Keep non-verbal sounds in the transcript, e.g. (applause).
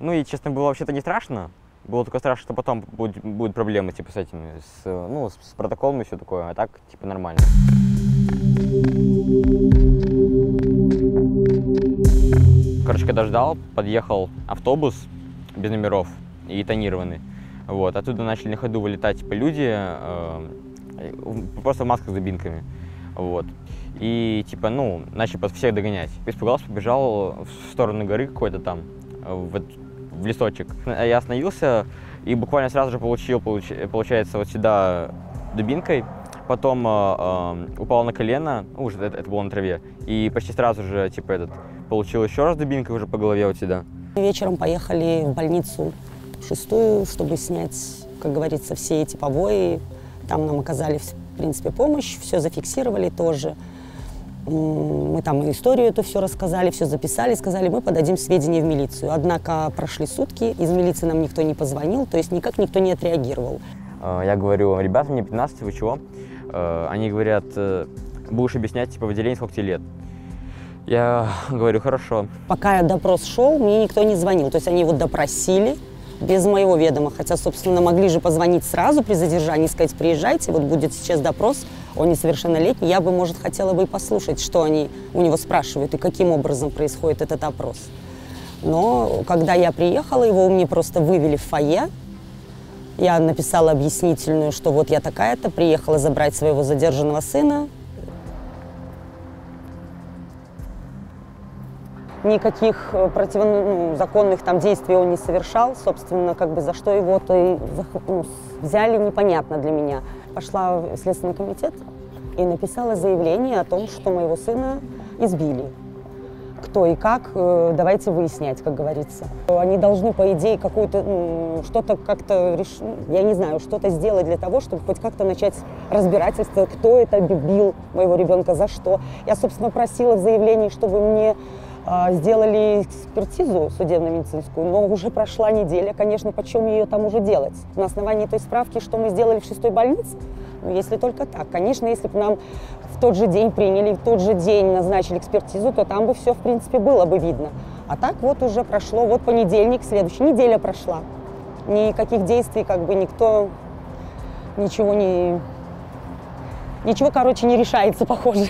Ну и, честно, было вообще-то не страшно. Было только страшно, что потом будет, будут проблемы, типа, с этими, с, ну, с, с протоколом и все такое, а так, типа, нормально. Короче, когда ждал, подъехал автобус без номеров и тонированный. Вот, оттуда начали на ходу вылетать, типа, люди, э, просто в масках с дубинками. Вот. И, типа, ну, начали под всех догонять. Испугался, побежал в сторону горы какой-то там, в, в лесочек. Я остановился и буквально сразу же получил, получ- получается, вот сюда дубинкой. Потом э, э, упал на колено, ну, уже это, это было на траве, и почти сразу же, типа, этот, получил еще раз дубинкой уже по голове вот сюда. Вечером поехали в больницу шестую, чтобы снять, как говорится, все эти побои. Там нам оказали, в принципе, помощь, все зафиксировали тоже. Мы там историю эту все рассказали, все записали, сказали, мы подадим сведения в милицию. Однако прошли сутки, из милиции нам никто не позвонил, то есть никак никто не отреагировал. Э, Я говорю, ребята, мне 15, вы чего? Э, Они говорят, «Э, будешь объяснять, типа, в отделении сколько тебе лет. Я говорю, хорошо. Пока допрос шел, мне никто не звонил. То есть они его допросили без моего ведома. Хотя, собственно, могли же позвонить сразу при задержании сказать, приезжайте, вот будет сейчас допрос, он несовершеннолетний. Я бы, может, хотела бы и послушать, что они у него спрашивают и каким образом происходит этот опрос. Но когда я приехала, его мне просто вывели в фойе. Я написала объяснительную, что вот я такая-то, приехала забрать своего задержанного сына, никаких э, противозаконных там действий он не совершал, собственно, как бы за что его-то и зах- ну, взяли, непонятно для меня. Пошла в Следственный комитет и написала заявление о том, что моего сына избили. Кто и как, э, давайте выяснять, как говорится. Они должны, по идее, какую-то, ну, что-то как-то, реш- ну, я не знаю, что-то сделать для того, чтобы хоть как-то начать разбирательство, кто это бил моего ребенка, за что. Я, собственно, просила в заявлении, чтобы мне сделали экспертизу судебно-медицинскую, но уже прошла неделя, конечно, почем ее там уже делать? На основании той справки, что мы сделали в шестой больнице? Ну, если только так. Конечно, если бы нам в тот же день приняли, в тот же день назначили экспертизу, то там бы все, в принципе, было бы видно. А так вот уже прошло, вот понедельник, следующая неделя прошла. Никаких действий, как бы никто ничего не... Ничего, короче, не решается, (laughs) похоже.